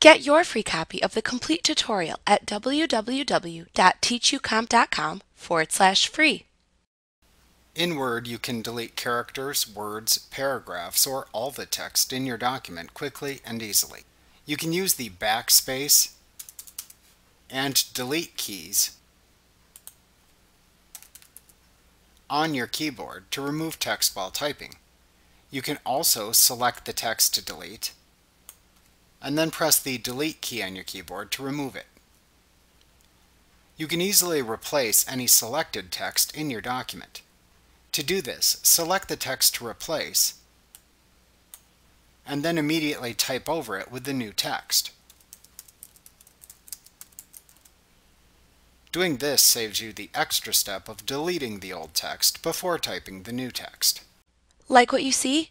Get your free copy of the complete tutorial at www.teachucomp.com forward slash free. In Word, you can delete characters, words, paragraphs, or all the text in your document quickly and easily. You can use the backspace and delete keys on your keyboard to remove text while typing. You can also select the text to delete and then press the delete key on your keyboard to remove it. You can easily replace any selected text in your document. To do this, select the text to replace, and then immediately type over it with the new text. Doing this saves you the extra step of deleting the old text before typing the new text. Like what you see?